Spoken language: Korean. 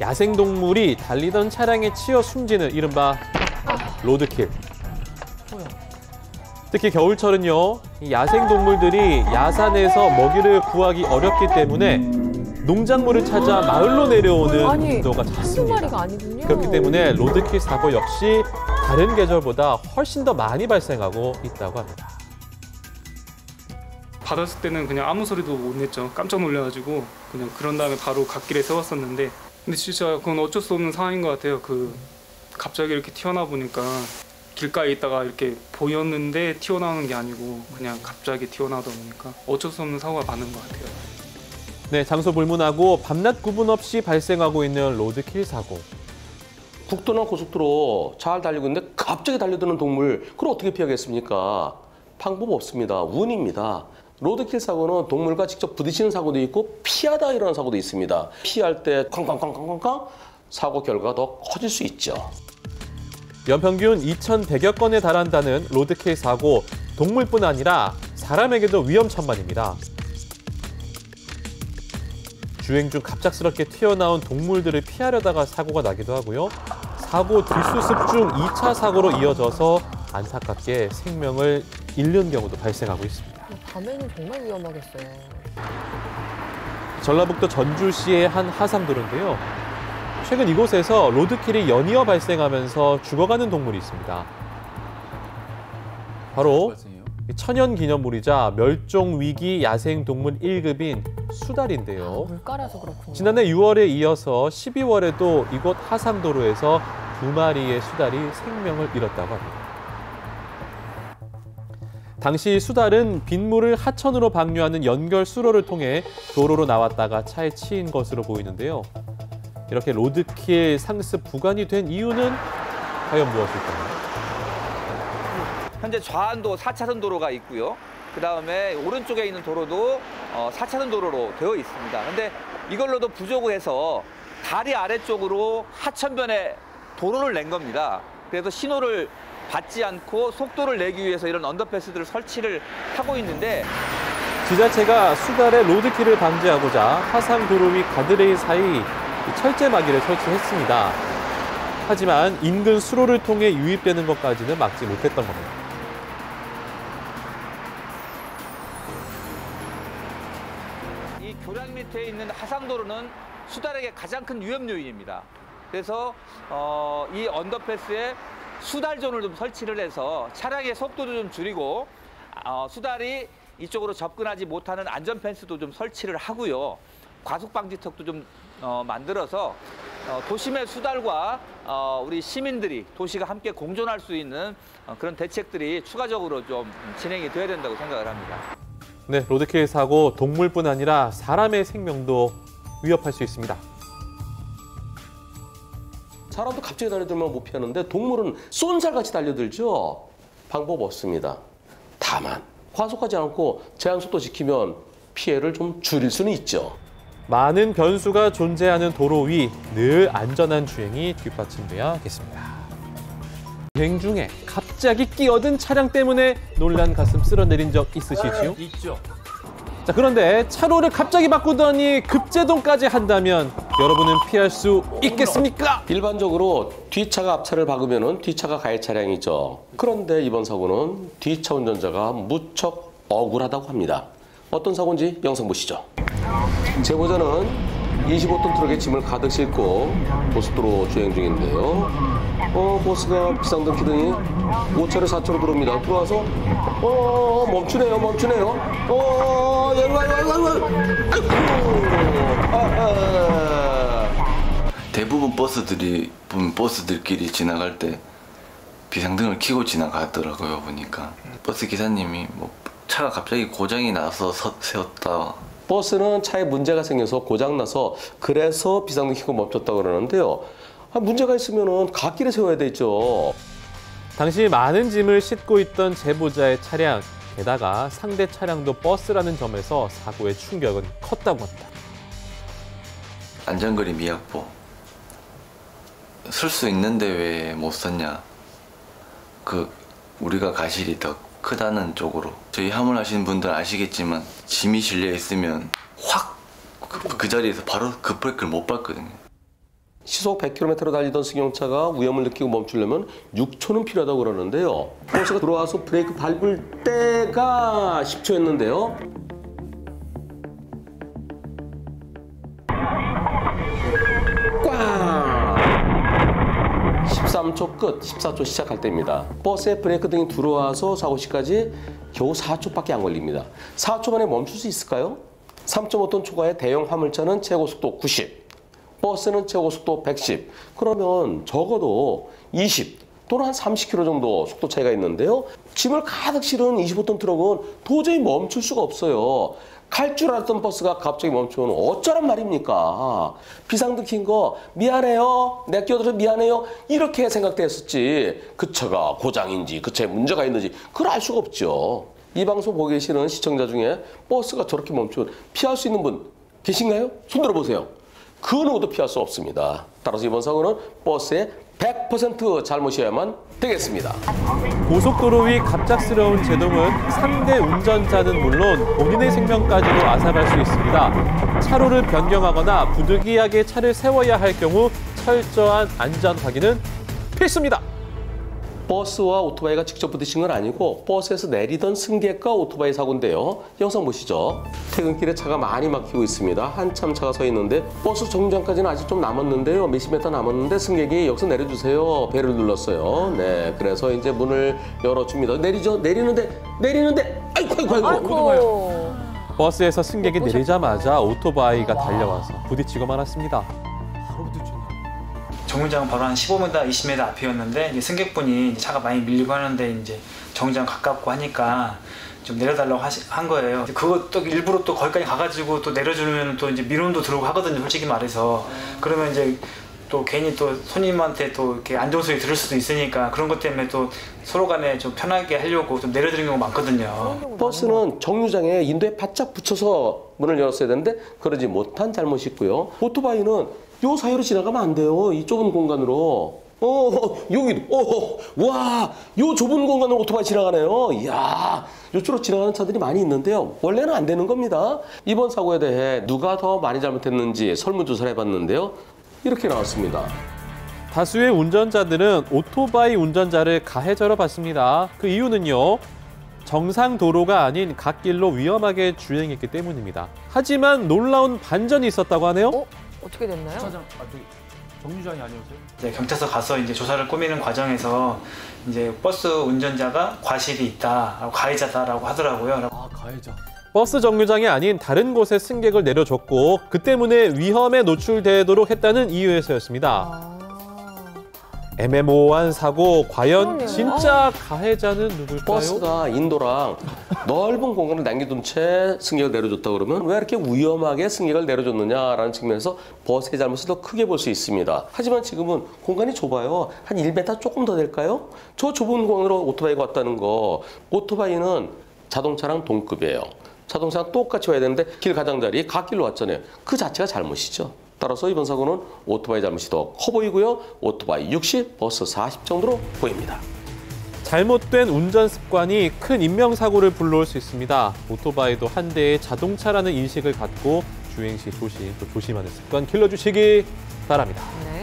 야생동물이 달리던 차량에 치여 숨지는 이른바 로드킬. 특히 겨울철은요, 이 야생동물들이 야산에서 먹이를 구하기 어렵기 때문에 농작물을 찾아 마을로 내려오는 아니, 빈도가 잦습니다. 그렇기 때문에 로드킬 사고 역시 다른 계절보다 훨씬 더 많이 발생하고 있다고 합니다. 받았을 때는 그냥 아무 소리도 못 냈죠. 깜짝 놀라가지고 그냥 그런 다음에 바로 갓길에 세웠었는데 근데 진짜 그건 어쩔 수 없는 상황인 것 같아요. 그 갑자기 이렇게 튀어나 보니까 길가에 있다가 이렇게 보였는데 튀어나오는 게 아니고 그냥 갑자기 튀어나오다 보니까 어쩔 수 없는 사고가 많은 것 같아요. 네, 장소 불문하고 밤낮 구분 없이 발생하고 있는 로드킬 사고. 국도나 고속도로 잘 달리고 있는데 갑자기 달려드는 동물 그걸 어떻게 피하겠습니까? 방법 없습니다. 운입니다. 로드킬 사고는 동물과 직접 부딪히는 사고도 있고 피하다 일어나는 사고도 있습니다. 피할 때 쾅쾅쾅쾅쾅쾅 사고 결과가 더 커질 수 있죠. 연평균 2,100여 건에 달한다는 로드킬 사고, 동물뿐 아니라 사람에게도 위험천만입니다. 주행 중 갑작스럽게 튀어나온 동물들을 피하려다가 사고가 나기도 하고요. 사고 뒷수습 중 2차 사고로 이어져서 안타깝게 생명을 잃는 경우도 발생하고 있습니다. 밤에는 정말 위험하겠어요. 전라북도 전주시의 한 하상도로인데요. 최근 이곳에서 로드킬이 연이어 발생하면서 죽어가는 동물이 있습니다. 바로 이 천연 기념물이자 멸종 위기 야생 동물 1급인 수달인데요. 물가라서 그렇군요. 지난해 6월에 이어서 12월에도 이곳 하상도로에서 두 마리의 수달이 생명을 잃었다고 합니다. 당시 수달은 빗물을 하천으로 방류하는 연결 수로를 통해 도로로 나왔다가 차에 치인 것으로 보이는데요. 이렇게 로드킬 상습 구간이 된 이유는 과연 무엇일까요? 현재 좌안도 4차선 도로가 있고요. 그 다음에 오른쪽에 있는 도로도 어, 4차선 도로로 되어 있습니다. 근데 이걸로도 부족을 해서 다리 아래쪽으로 하천변에 도로를 낸 겁니다. 그래서 신호를 받지 않고 속도를 내기 위해서 이런 언더패스들을 설치를 하고 있는데 지자체가 수달의 로드킬을 방지하고자 하상도로 위 가드레일 사이 이 철제 막이를 설치했습니다. 하지만 인근 수로를 통해 유입되는 것까지는 막지 못했던 겁니다. 이 교량 밑에 있는 하상도로는 수달에게 가장 큰 위험 요인입니다. 그래서 어, 이 언더패스에 수달존을 좀 설치를 해서 차량의 속도도 좀 줄이고 어, 수달이 이쪽으로 접근하지 못하는 안전 펜스도 좀 설치를 하고요. 과속 방지턱도 좀 어, 만들어서 어, 도심의 수달과 어, 우리 시민들이 도시가 함께 공존할 수 있는 어, 그런 대책들이 추가적으로 좀 진행이 돼야 된다고 생각을 합니다. 네, 로드킬 사고 동물뿐 아니라 사람의 생명도 위협할 수 있습니다. 사람도 갑자기 달려들면 못 피하는데 동물은 쏜살같이 달려들죠. 방법 없습니다. 다만 과속하지 않고 제한 속도 지키면 피해를 좀 줄일 수는 있죠. 많은 변수가 존재하는 도로 위 늘 안전한 주행이 뒷받침돼야겠습니다. 주행 중에 갑자기 끼어든 차량 때문에 놀란 가슴 쓸어내린 적 있으시지요? 있죠. 자, 그런데 차로를 갑자기 바꾸더니 급제동까지 한다면 여러분은 피할 수 있겠습니까? 일반적으로 뒷차가 앞차를 박으면 뒷차가 가해 차량이죠. 그런데 이번 사고는 뒷차 운전자가 무척 억울하다고 합니다. 어떤 사고인지 영상 보시죠. 제보자는 25톤 트럭에 짐을 가득 싣고 고속도로 주행 중인데요. 어, 버스가 비상등 켜더니 5차로 4차로 들어옵니다. 들어와서 어, 멈추네요, 멈추네요. 어, 아이고, 아이고, 아하. 대부분 버스들이 보면 버스들끼리 지나갈 때 비상등을 켜고 지나가더라고요 보니까 버스 기사님이 뭐 차가 갑자기 고장이 나서 서- 세웠다 버스는 차에 문제가 생겨서 고장나서 그래서 비상등 켜고 멈췄다고 그러는데요. 아, 문제가 있으면 갓길에 세워야 되죠. 당시 많은 짐을 싣고 있던 제보자의 차량, 게다가 상대 차량도 버스라는 점에서 사고의 충격은 컸다고 합니다. 안전거리 미약보 쓸 수 있는데 왜 못 썼냐 그 우리가 가실이 더 크다는 쪽으로 저희 화물 하시는 분들 아시겠지만 짐이 실려 있으면 확그 자리에서 바로 급브레이크를 못 밟거든요 시속 100km로 달리던 승용차가 위험을 느끼고 멈추려면 6초는 필요하다고 그러는데요. 버스가 들어와서 브레이크 밟을 때가 10초였는데요. 꽝! 13초 끝, 14초 시작할 때입니다. 버스에 브레이크 등이 들어와서 사고 시까지 겨우 4초밖에 안 걸립니다. 4초 만에 멈출 수 있을까요? 3.5톤 초과의 대형 화물차는 최고 속도 90, 버스는 최고 속도 110. 그러면 적어도 20 또는 한 30km 정도 속도 차이가 있는데요. 짐을 가득 실은 25톤 트럭은 도저히 멈출 수가 없어요. 갈 줄 알았던 버스가 갑자기 멈추면 어쩌란 말입니까? 비상등 킨거 미안해요. 내 끼어들어서 미안해요. 이렇게 생각됐었지. 그 차가 고장인지 그 차에 문제가 있는지 그걸 알 수가 없죠. 이 방송 보고 계시는 시청자 중에 버스가 저렇게 멈추면 피할 수 있는 분 계신가요? 손 들어보세요. 그 누구도 피할 수 없습니다. 따라서 이번 사고는 버스의 100% 잘못이어야만 되겠습니다. 고속도로 위 갑작스러운 제동은 상대 운전자는 물론 본인의 생명까지도 앗아갈 수 있습니다. 차로를 변경하거나 부득이하게 차를 세워야 할 경우 철저한 안전 확인은 필수입니다. 버스와 오토바이가 직접 부딪힌 건 아니고 버스에서 내리던 승객과 오토바이 사고인데요. 영상 보시죠. 퇴근길에 차가 많이 막히고 있습니다. 한참 차가 서 있는데 버스 정류장까지는 아직 좀 남았는데요. 몇십 메터 남았는데 승객이 여기서 내려주세요. 벨을 눌렀어요. 네, 그래서 이제 문을 열어줍니다. 내리죠. 내리는데 내리는데 아이고 아이고 아이고. 아이고. 버스에서 승객이 내리자마자 오토바이가 달려와서 부딪히고 말았습니다. 정류장은 바로 한 15m, 20m 앞이었는데 승객분이 차가 많이 밀리고 하는데 이제 정류장 가깝고 하니까 좀 내려달라고 하시, 한 거예요. 그거 또 일부러 또 거기까지 가가지고 또 내려주면 또 이제 민원도 들어오고 하거든요. 솔직히 말해서 그러면 이제 또 괜히 또 손님한테 또 이렇게 안 좋은 소리 들을 수도 있으니까 그런 것 때문에 또 서로 간에 좀 편하게 하려고 좀 내려드리는 경우가 많거든요. 버스는 정류장에 인도에 바짝 붙여서 문을 열었어야 되는데 그러지 못한 잘못이 있고요. 오토바이는 요 사이로 지나가면 안 돼요. 이 좁은 공간으로. 어, 여기도, 어, 와, 요 좁은 공간으로 오토바이 지나가네요. 이야, 요쪽으로 지나가는 차들이 많이 있는데요. 원래는 안 되는 겁니다. 이번 사고에 대해 누가 더 많이 잘못했는지 설문조사를 해봤는데요. 이렇게 나왔습니다. 다수의 운전자들은 오토바이 운전자를 가해자로 봤습니다. 그 이유는요. 정상 도로가 아닌 갓길로 위험하게 주행했기 때문입니다. 하지만 놀라운 반전이 있었다고 하네요. 어? 어떻게 됐나요? 이제 경찰서 가서 이제 조사를 꾸미는 과정에서 이제 버스 운전자가 과실이 있다, 가해자다라고 하더라고요. 버스 정류장이 아닌 다른 곳에 승객을 내려줬고 그 때문에 위험에 노출되도록 했다는 이유에서였습니다. 아. 애매모호한 사고 과연 그러네요. 진짜 가해자는 누굴까요? 버스가 인도랑 넓은 공간을 남겨둔 채 승객을 내려줬다 그러면 왜 이렇게 위험하게 승객을 내려줬느냐라는 측면에서 버스의 잘못을 더 크게 볼 수 있습니다. 하지만 지금은 공간이 좁아요. 한 1m 조금 더 될까요? 저 좁은 공간으로 오토바이가 왔다는 거. 오토바이는 자동차랑 동급이에요. 자동차랑 똑같이 와야 되는데 길 가장자리 갓길로 왔잖아요. 그 자체가 잘못이죠. 따라서 이번 사고는 오토바이 잘못이 더 커 보이고요. 오토바이 60, 버스 40 정도로 보입니다. 잘못된 운전 습관이 큰 인명사고를 불러올 수 있습니다. 오토바이도 한 대의 자동차라는 인식을 갖고 주행 시 조심 또 조심하는 습관 길러주시기 바랍니다. 네.